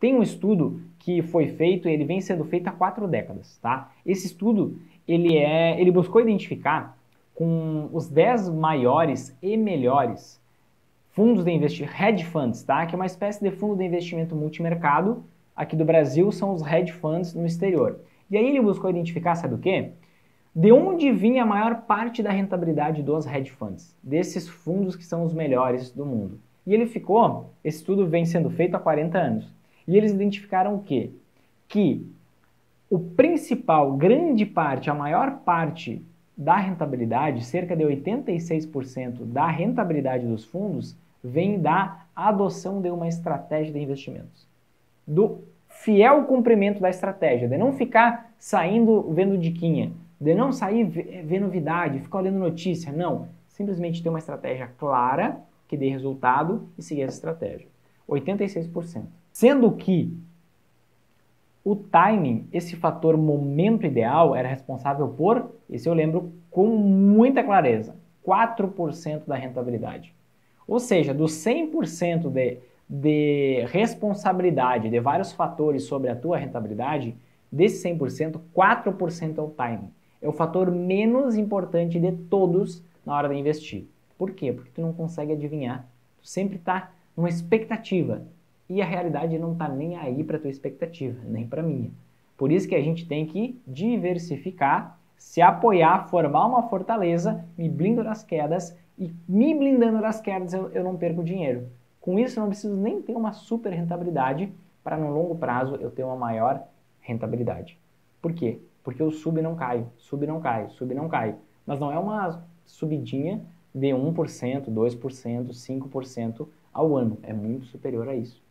Tem um estudo que foi feito, ele vem sendo feito há quatro décadas, tá? Esse estudo, ele, é, ele buscou identificar com os 10 maiores e melhores fundos de investimento, hedge funds, tá? Que é uma espécie de fundo de investimento multimercado. Aqui do Brasil são os hedge funds no exterior. E aí ele buscou identificar, sabe o quê? De onde vinha a maior parte da rentabilidade dos hedge funds, desses fundos que são os melhores do mundo. E ele ficou, esse estudo vem sendo feito há 40 anos. E eles identificaram o quê? Que o principal, grande parte, a maior parte da rentabilidade, cerca de 86% da rentabilidade dos fundos, vem da adoção de uma estratégia de investimentos. Do fiel cumprimento da estratégia, de não ficar saindo vendo diquinha, de não sair ver novidade, ficar olhando notícia, não. Simplesmente ter uma estratégia clara que dê resultado e seguir essa estratégia. 86%. Sendo que o timing, esse fator momento ideal, era responsável por, isso eu lembro com muita clareza, 4% da rentabilidade. Ou seja, dos 100% de, de responsabilidade de vários fatores sobre a tua rentabilidade, desse 100%, 4% é o timing. É o fator menos importante de todos na hora de investir. Por quê? Porque tu não consegue adivinhar. Tu sempre está numa expectativa e a realidade não está nem aí para tua expectativa, nem para minha. Por isso que a gente tem que diversificar, se apoiar, formar uma fortaleza, me blindo das quedas e me blindando das quedas eu, eu não perco dinheiro. Com isso eu não preciso nem ter uma super rentabilidade para no longo prazo eu ter uma maior rentabilidade. Por quê? Porque o sub não cai, sub não cai, sub não cai. Mas não é uma subidinha de 1%, 2%, 5% ao ano. É muito superior a isso.